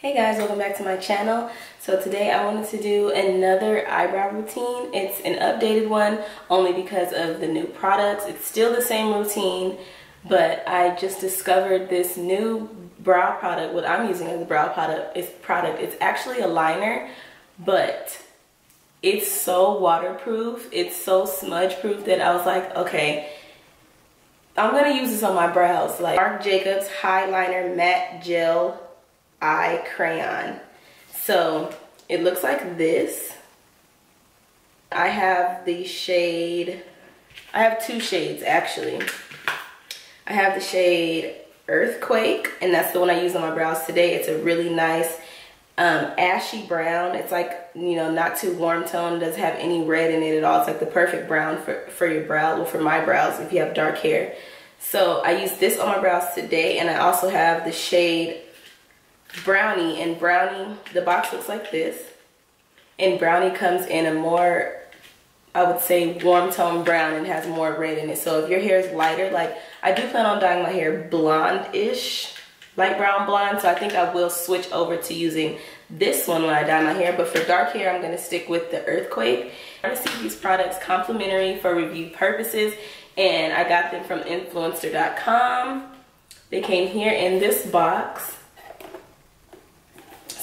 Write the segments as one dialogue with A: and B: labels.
A: Hey guys, welcome back to my channel. So today I wanted to do another eyebrow routine. It's an updated one only because of the new products. It's still the same routine, but I just discovered this new brow product. What I'm using as a brow product is product. It's actually a liner, but it's so waterproof. It's so smudge proof that I was like, okay, I'm gonna use this on my brows. Like Marc Jacobs Highliner Matte Gel eye crayon. So it looks like this. I have the shade, I have two shades actually. I have the shade Earthquake, and that's the one I use on my brows today. It's a really nice um, ashy brown. It's like, you know, not too warm tone. doesn't have any red in it at all. It's like the perfect brown for, for your brow, well, for my brows if you have dark hair. So I use this on my brows today, and I also have the shade brownie and brownie the box looks like this. And brownie comes in a more I would say warm tone brown and has more red in it. So if your hair is lighter like I do plan on dyeing my hair blonde-ish light brown blonde. So I think I will switch over to using this one when I dye my hair. But for dark hair I'm going to stick with the earthquake. I received these products complimentary for review purposes. And I got them from influenster.com they came here in this box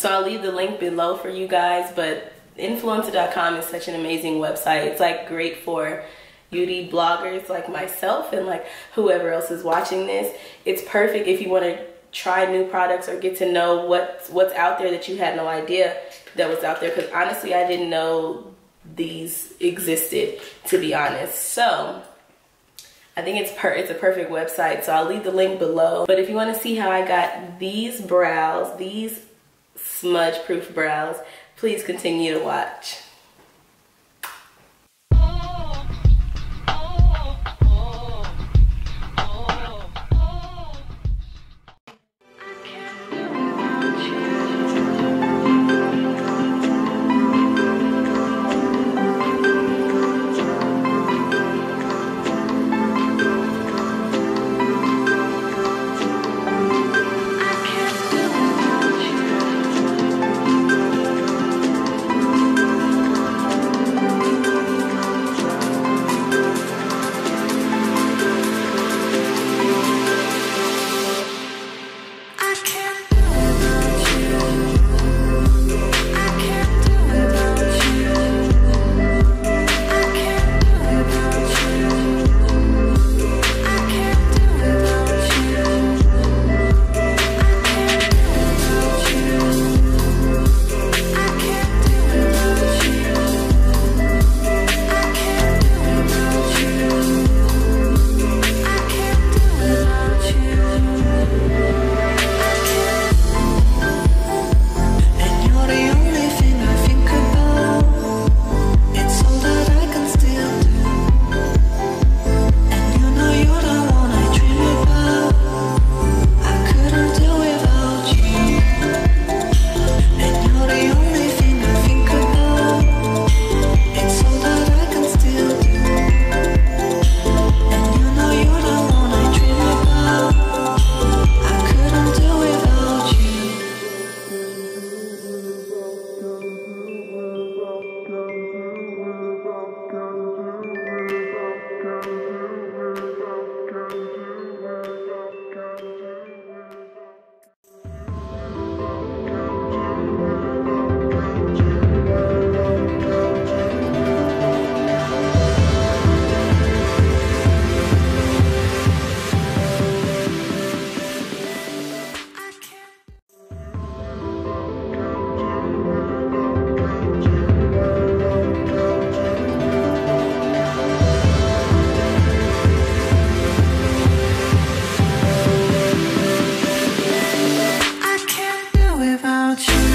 A: so I'll leave the link below for you guys, but influenster.com is such an amazing website. It's like great for beauty bloggers like myself and like whoever else is watching this. It's perfect if you want to try new products or get to know what's what's out there that you had no idea that was out there because honestly I didn't know these existed to be honest. So I think it's per it's a perfect website. So I'll leave the link below. But if you want to see how I got these brows, these smudge proof brows, please continue to watch. about you